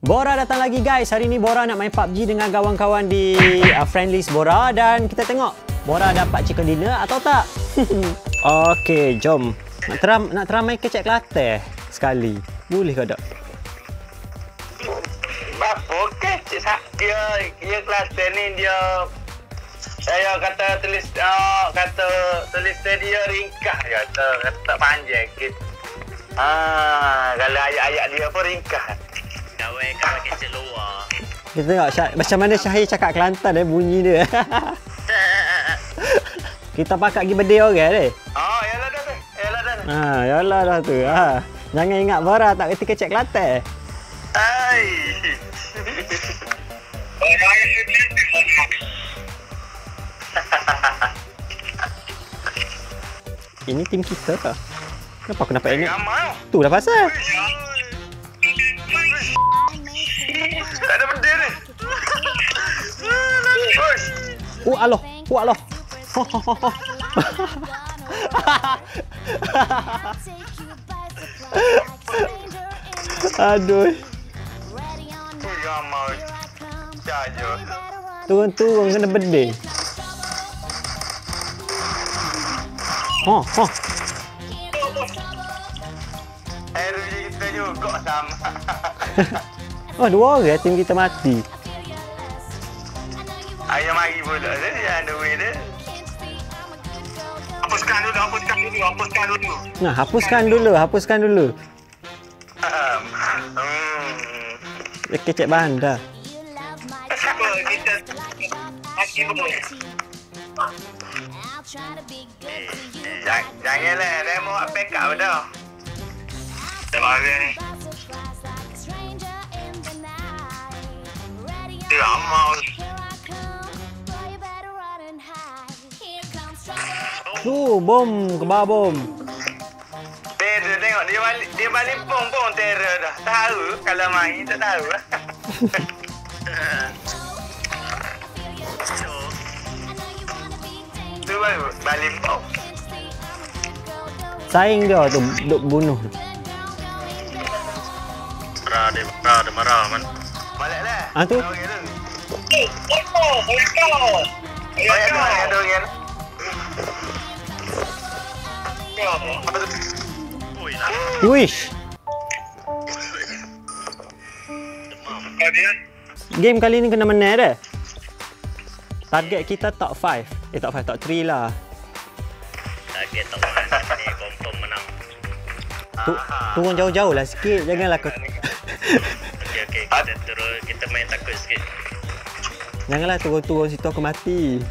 Bora datang lagi guys. Hari ni Bora nak main PUBG dengan kawan-kawan di uh, Friendlies Bora dan kita tengok Bora dapat chicken dinner atau tak. Okey, jom. Nak teram nak teramai kecek Kelantan sekali. Boleh ke tak? Apa sak dia dia Kelantan ni dia saya kata tulis oh, kata tulis dia ringkas kata kata panjang sikit. Ah, kalau ayat-ayat dia pun ringkas. Kawan kawan kecil luar. Kita tengok Syah, macam mana Syahir cakap Kelantan eh bunyi dia. kita pakat pergi bedil orang deh. Oh, yalah dah dah. Yalah dah. dah. Ha, yalah dah tu. Ha. Jangan ingat Bora tak kerti kecek Kelantan. Saya sedih. Ini tim kita tak? Kenapa aku nampak ini? Tu lah pasal. Tak Oh Allah. Oh Allah. Aduh. Turun-turun kena bedil. Ha, ha. Air kita juga sama. Oh, dua orang tim kita mati. Pula duit dia. Hapuskan dulu, hapuskan dulu, hapuskan dulu. Nah, hapuskan dulu, hapuskan dulu. Hmm. Dia kecek bandar. Apa kita maki dulu. Jangan, janganlah, dia mau buat backup dah. Terima kasih. Dia amal. Tu, bom, kebal bom. Terror tengok dia balik dia balik pun pun terror dah. Tahu kalau main tak tahu. tu baru balik pun. Saing dia tu, duk bunuh. Marah dia marah dia marah man. Baliklah. Ah, tu? Okey. Oh, kau. Boleh kau. Ada orang. Wish. Game kali ni kena menang dah. Target kita top 5. Eh, top 5, top 3 lah. Target tak man. Ni confirm menang. Tu, turun jauh-jauh lah sikit. Janganlah kau... Okey okey kita turun kita main takut sikit. Janganlah turun-turun situ aku mati.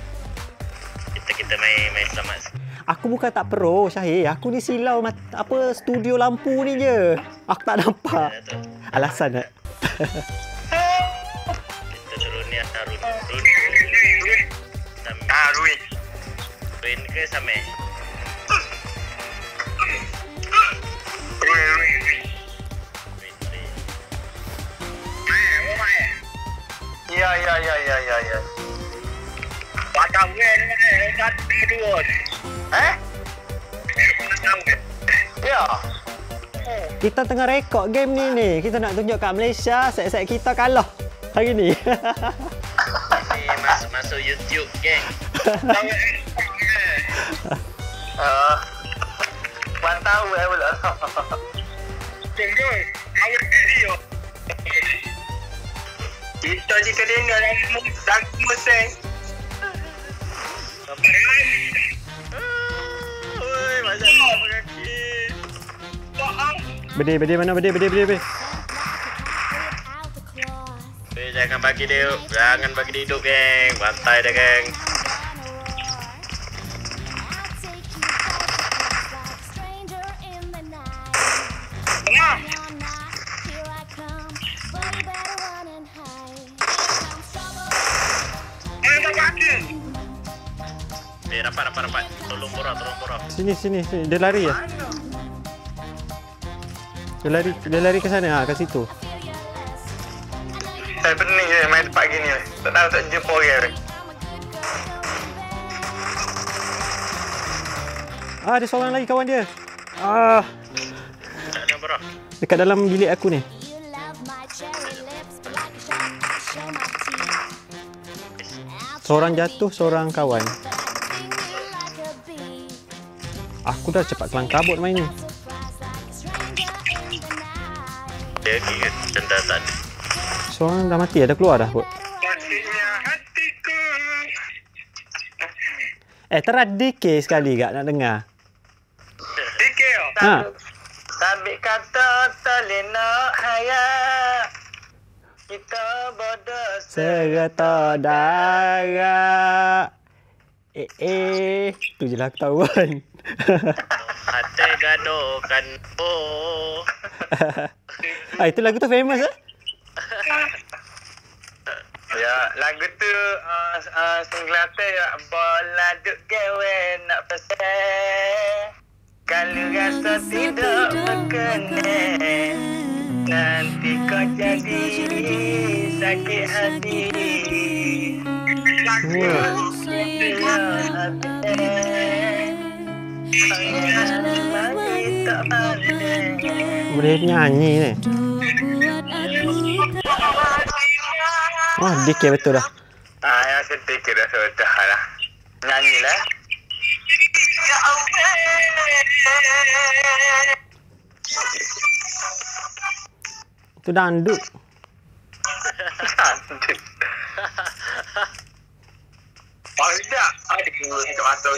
Kita kita main main selamat. sikit. Aku bukan tak pro, Syahir. Aku ni silau mat, apa studio lampu ni je. Aku tak nampak. Ya. Alasan tak? Kita turun ni atas run. Run. Run. Ah, Rui. Run ke sama? Run. Run. Ya, ya, ya, ya, ya, ya. Padang wen ni, kat dua. Eh? Ya. Kita tengah rekod game ni ni. Kita nak tunjuk kat Malaysia set-set kita kalah hari ni. Ni masuk masuk YouTube geng. Ah. Bantau eh pula. Tunggu. Awak video. Kita jika dia nak dan museng. Oi, macam apa kaki? bedi, bedi mana bedi, bedi, bedi, bedi. Jangan bagi dia, jangan bagi dia hidup geng. Bantai dia geng. Sini, sini, sini. Dia lari ya? Dia lari, dia lari ke sana. Ha, ke situ. Saya pening je main tempat gini. Tak tahu tak jumpa orang. Ah, ada seorang lagi kawan dia. Ah, dekat dalam bilik aku ni. Seorang jatuh, seorang kawan. Aku dah cepat kelang kabut main ni. Dia ke? Macam dah tak ada. Seorang dah mati, dah keluar dah kot. Eh, terat DK sekali gak nak dengar. Dikir. Ha. Sabit kata telina haya. Kita bodoh Serta darah. Eh, eh. Tu je lah aku tahu kan. Hati gaduhkan oh. ah, itu lagu tu famous eh? Ya, lagu tu uh, uh, single tu ya bola duk gawe nak pasal. Kalau rasa tidak berkenan Nanti kau jadi sakit hati Wah. Boleh nyanyi ni. Wah, DK betul dah. Ah, yang sedih kira sudah lah. Nyanyi lah. Tu dandut. Oh, tidak. Aduh, itu masuk.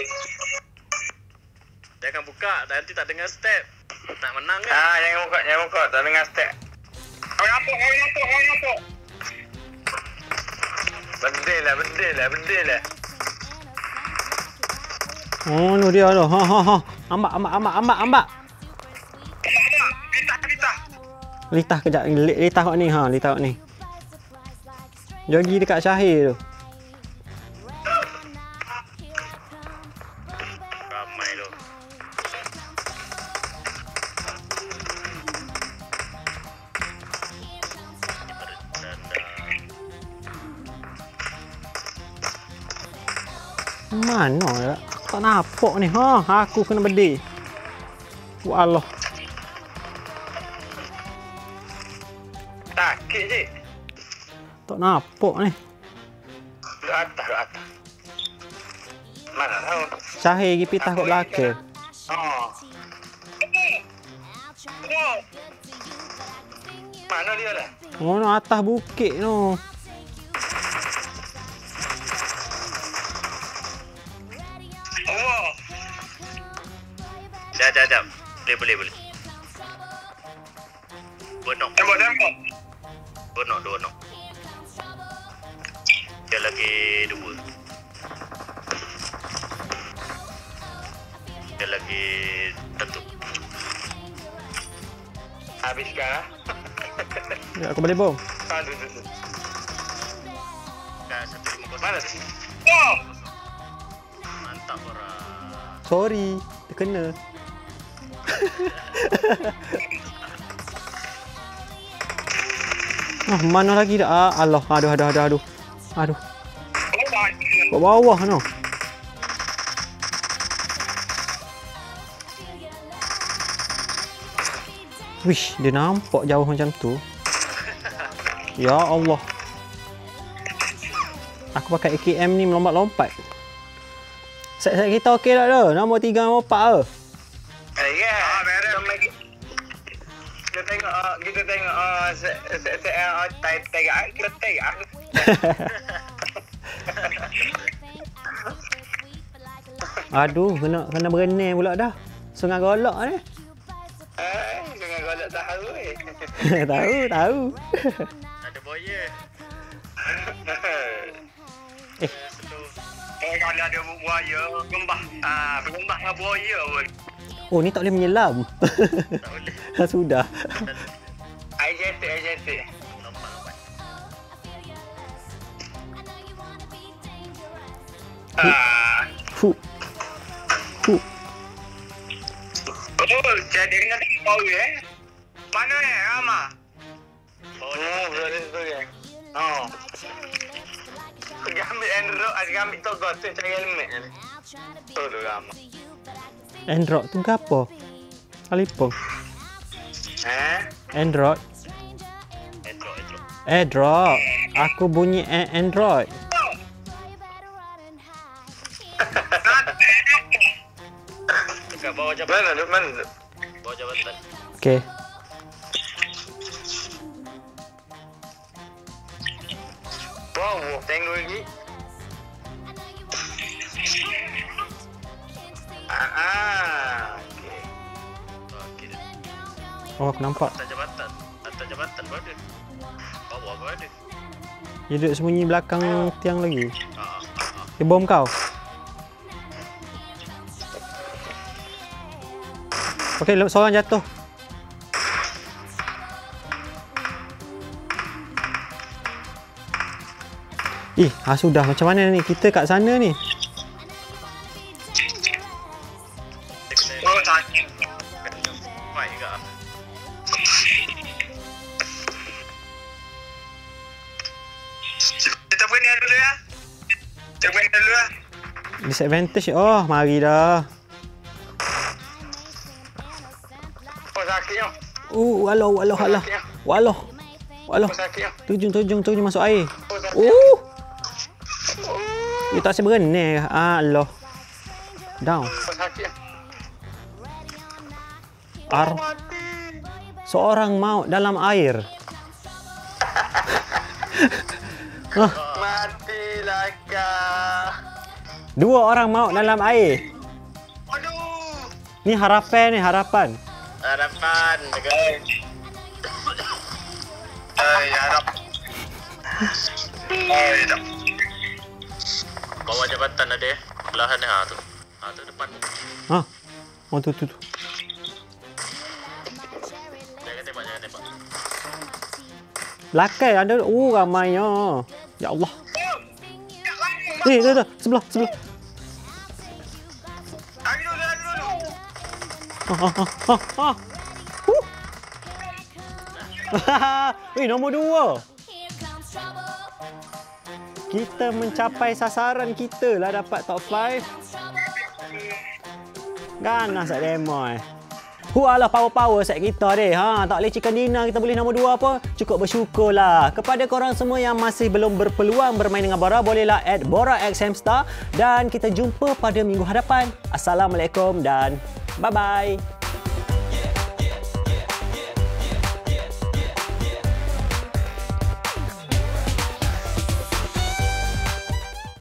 Jangan buka, nanti tak dengar step. Nak menang kan? Ah, jangan buka, jangan buka. Tak dengar step. Kau nampak, kau nampak, kau nampak. Bedil lah, bedil lah, bedil lah. Oh, tu dia tu. Ha ha ha. Ambak ambak ambak ambak ambak. Kita, kita. Litah kejap. Li- Litah kat ni ha, litah kat ni. Jogi dekat Syahir tu. Mana ya? Aku tak nampak ni. Ha, aku kena bedil. Wallah. Sakit je. Tak nampak ni. Duduk atas, duduk atas. Mana tahu. Syahir pergi pitah kat belakang. Mana dia lah? Oh, no, atas bukit tu. Oh. Boleh, boleh, boleh. Dua knock. Tembak, tembak. Dua knock. Dia lagi dua. Dia lagi satu. Habiskan lah. Ya, aku balik bom. Aduh, aduh, aduh. Dah satu lima kosong. Mana tu? Oh. Mantap korang. Sorry, dia kena. Ah, mana lagi dah? Ah, Allah, aduh, aduh, aduh, aduh. Aduh, kat bawah no. Wish, dia nampak jauh macam tu. Ya Allah. Aku pakai AKM ni melompat-lompat. Set-set kita okey tak tu? Nombor 3, nombor 4 ke? Eh, ya. Ah, beres. Kita tengok, ah, kita tengok, ah, se, se, se, ah, tai- tengok, ah, kita tengok. ah. Aduh, kena kena berenang pula dah. Sungai golok ni. Eh, jangan golak tahu, eh. tahu, tahu. Ada boya. eh, Eh, kalau ada buaya, gembah. Ah, bergembah dengan buaya pun. Oh ni tak boleh menyelam. Tak boleh. Sudah. IJT, IJT. Lompat, lompat. Ah. Fu. Fu. Oh, jadi dengan bau eh. Mana eh, Rama? Oh, Oh, berada situ ya. Oh. Pergi ambil Android, pergi ambil toko tu cari helmet ni. Tu tu Rama. Android tu ke apa? Alipong. Eh? Android. Intro. Airdrop. Aku bunyi a- Android. Bawah jabatan. Mana? Mana tu? Bawah jabatan. Okey. Wow, teknologi. Ah, ah. Okay. Okey. Oh, aku nampak. Atas jabatan. Atas jabatan pun ada. Bawah pun ada. Dia duduk sembunyi belakang tiang lagi. Ah, ah, ah. Dia bom kau. Okey, seorang jatuh. Ih, ah sudah macam mana ni? Kita kat sana ni. Disadvantage. Oh, mari dah. Oh, sakit ya. Uh, walau, walau, walau. Walau. Walau. Oh, sakit ya. Tujung, tujung, tujung masuk air. Oh. Uh. Dia tak seberenang. Ah, Allah. Down. Oh, ya. Ar. Seorang maut dalam air. ah, Matilah kau. Dua orang maut dalam air. Aduh. Ni harapan ni, harapan. Harapan. Dekat. Ay, harap. Ay, dah. Bawah jabatan ada. Belahan ni. Ha tu. Ha tu depan. Ah. Oh, tu, tu, tu. Jangan tembak, jangan tembak. Lakai ada. Oh, ramainya. Ya Allah. Eh, dah, dah. Sebelah, sebelah. Lagi dulu, lagi dulu. Ah. Huh. Weh, nombor dua. Kita mencapai sasaran kita lah dapat top 5. Ganas sak demo eh. Hu alah power-power set kita deh. Ha, tak boleh chicken dinner kita boleh nombor dua apa? Cukup bersyukurlah. Kepada korang semua yang masih belum berpeluang bermain dengan Bora, bolehlah add Bora X Hamster dan kita jumpa pada minggu hadapan. Assalamualaikum dan bye-bye.